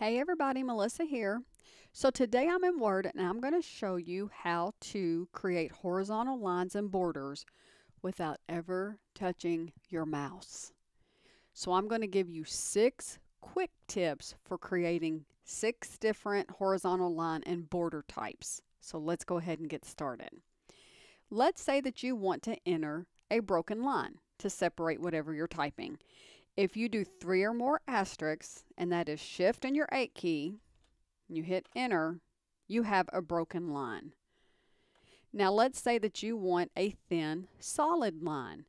Hey everybody, Melissa here. So today I'm in Word and I'm going to show you how to create horizontal lines and borders without ever touching your mouse. So I'm going to give you six quick tips for creating six different horizontal line and border types. So let's go ahead and get started. Let's say that you want to enter a broken line to separate whatever you're typing. If you do three or more asterisks, and that is shift and your 8 key, you hit enter, you have a broken line. Now let's say that you want a thin solid line.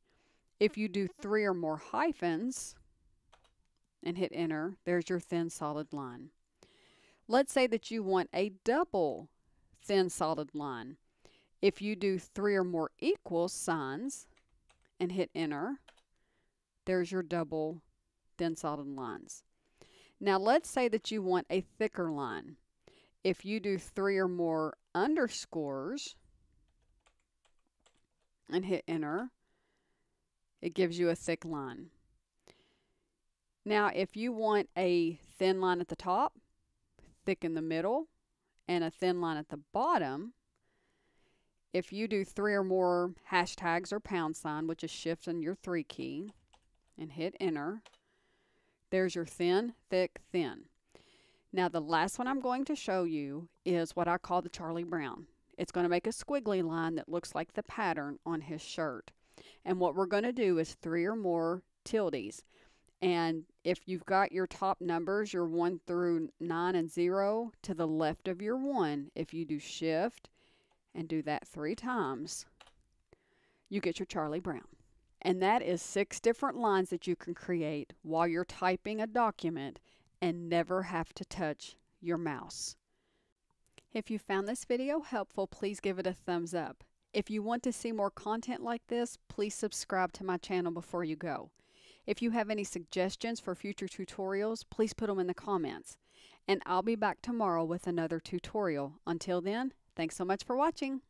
If you do three or more hyphens and hit enter, there's your thin solid line. Let's say that you want a double thin solid line. If you do three or more equal signs and hit enter, there's your double thin solid lines. Now let's say that you want a thicker line. If you do three or more underscores and hit enter, it gives you a thick line. Now if you want a thin line at the top, thick in the middle, and a thin line at the bottom, if you do three or more hashtags or pound sign, which is shift and your three key, and hit enter. There's your thin, thick, thin. Now the last one I'm going to show you is what I call the Charlie Brown. It's going to make a squiggly line that looks like the pattern on his shirt. And what we're going to do is three or more tildes. And if you've got your top numbers, your 1 through 9 and 0, to the left of your 1, if you do shift and do that three times, you get your Charlie Brown. And that is six different lines that you can create while you're typing a document and never have to touch your mouse. If you found this video helpful, please give it a thumbs up. If you want to see more content like this, please subscribe to my channel before you go. If you have any suggestions for future tutorials, please put them in the comments. And I'll be back tomorrow with another tutorial. Until then, thanks so much for watching.